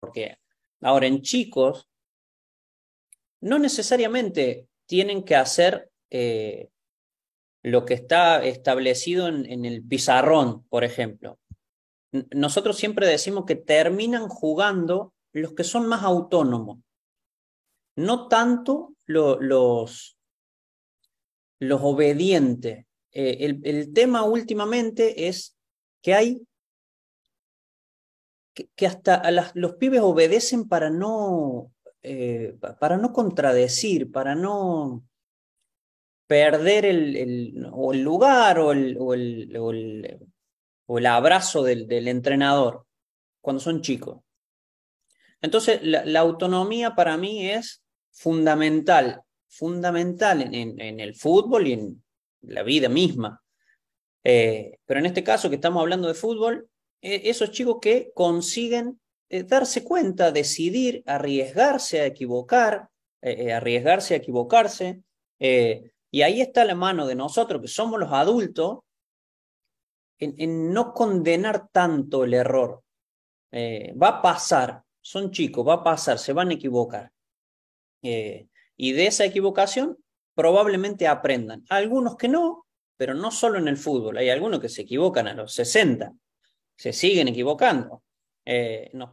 porque ahora en chicos no necesariamente tienen que hacer eh, lo que está establecido en, el pizarrón, por ejemplo. nosotros siempre decimos que terminan jugando los que son más autónomos, no tanto los, los obedientes. Eh, el, tema últimamente es que hay que, hasta los pibes obedecen para no, eh, para no contradecir, para no perder el, o el lugar o el, o el, abrazo del, entrenador cuando son chicos. Entonces, la, autonomía para mí es fundamental, fundamental en, el fútbol y en la vida misma. Eh, pero en este caso que estamos hablando de fútbol, eh, esos chicos que consiguen eh, darse cuenta, decidir, arriesgarse a equivocar, arriesgarse a equivocarse. y ahí está la mano de nosotros, que somos los adultos, en, no condenar tanto el error. va a pasar, son chicos, va a pasar, se van a equivocar. y de esa equivocación probablemente aprendan. Algunos que no, pero no solo en el fútbol, hay algunos que se equivocan a los 60, se siguen equivocando. Eh, nos